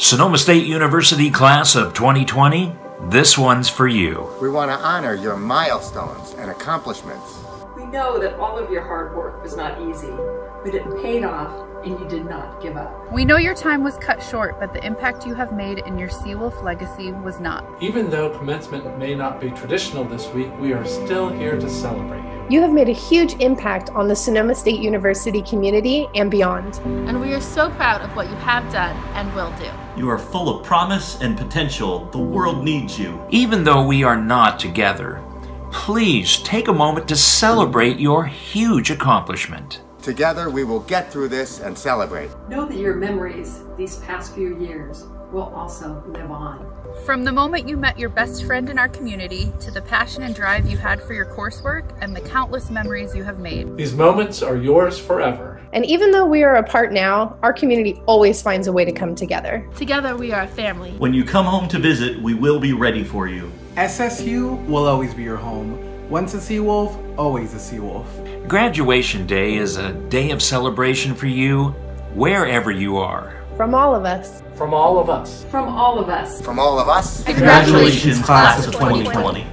Sonoma State University class of 2020, this one's for you. We want to honor your milestones and accomplishments. We know that all of your hard work was not easy, but it paid off and you did not give up. We know your time was cut short, but the impact you have made in your Seawolf legacy was not. Even though commencement may not be traditional this week, we are still here to celebrate you. You have made a huge impact on the Sonoma State University community and beyond. And we are so proud of what you have done and will do. You are full of promise and potential. The world needs you. Even though we are not together, please take a moment to celebrate your huge accomplishment. Together we will get through this and celebrate. Know that your memories these past few years will also live on. From the moment you met your best friend in our community to the passion and drive you had for your coursework and the countless memories you have made. These moments are yours forever. And even though we are apart now, our community always finds a way to come together. Together we are a family. When you come home to visit, we will be ready for you. SSU will always be your home. Once a Seawolf, always a Seawolf. Graduation Day is a day of celebration for you, wherever you are. From all of us. From all of us. From all of us. From all of us. Congratulations, class of 2020.